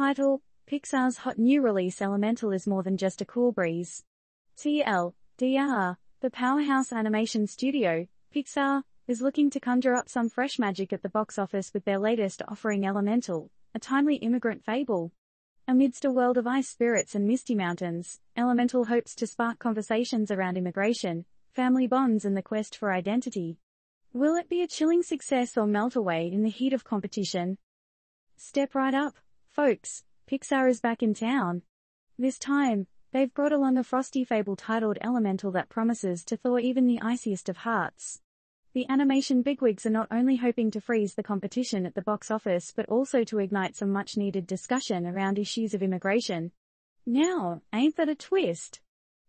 Title Pixar's hot new release Elemental is more than just a cool breeze. TL, DR, the powerhouse animation studio, Pixar, is looking to conjure up some fresh magic at the box office with their latest offering Elemental, a timely immigrant fable. Amidst a world of ice spirits and misty mountains, Elemental hopes to spark conversations around immigration, family bonds and the quest for identity. Will it be a chilling success or melt away in the heat of competition? Step right up, folks. Pixar is back in town. This time, they've brought along a frosty fable titled Elemental that promises to thaw even the iciest of hearts. The animation bigwigs are not only hoping to freeze the competition at the box office but also to ignite some much needed discussion around issues of immigration. Now, ain't that a twist?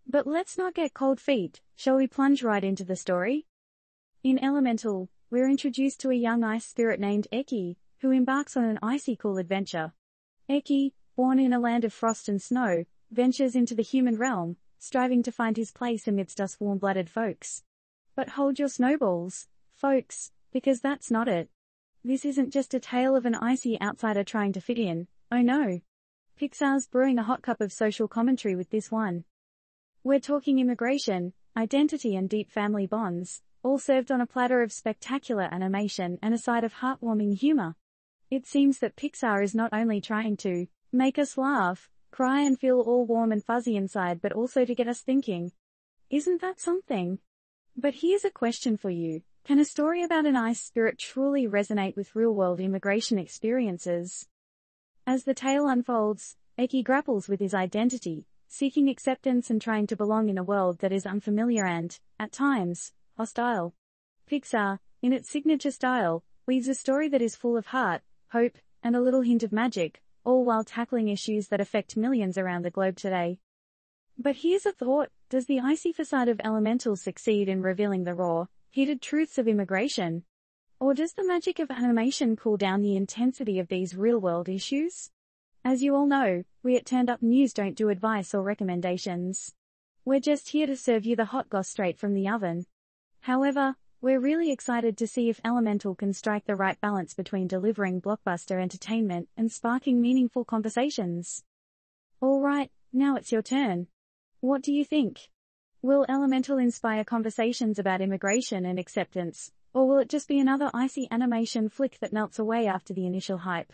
But let's not get cold feet, shall we plunge right into the story? In Elemental, we're introduced to a young ice spirit named Eki, who embarks on an icy cool adventure. Eki, born in a land of frost and snow, ventures into the human realm, striving to find his place amidst us warm-blooded folks. But hold your snowballs, folks, because that's not it. This isn't just a tale of an icy outsider trying to fit in, oh no. Pixar's brewing a hot cup of social commentary with this one. We're talking immigration, identity and deep family bonds, all served on a platter of spectacular animation and a side of heartwarming humor. It seems that Pixar is not only trying to make us laugh, cry and feel all warm and fuzzy inside but also to get us thinking. Isn't that something? But here's a question for you. Can a story about an ice spirit truly resonate with real-world immigration experiences? As the tale unfolds, Eki grapples with his identity, seeking acceptance and trying to belong in a world that is unfamiliar and, at times, hostile. Pixar, in its signature style, weaves a story that is full of heart, hope, and a little hint of magic, all while tackling issues that affect millions around the globe today. But here's a thought, does the icy facade of Elemental succeed in revealing the raw, heated truths of immigration? Or does the magic of animation cool down the intensity of these real-world issues? As you all know, we at Turnt Up News don't do advice or recommendations. We're just here to serve you the hot goss straight from the oven. However, we're really excited to see if Elemental can strike the right balance between delivering blockbuster entertainment and sparking meaningful conversations. Alright, now it's your turn. What do you think? Will Elemental inspire conversations about immigration and acceptance, or will it just be another icy animation flick that melts away after the initial hype?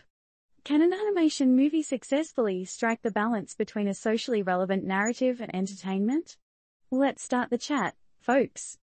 Can an animation movie successfully strike the balance between a socially relevant narrative and entertainment? Let's start the chat, folks.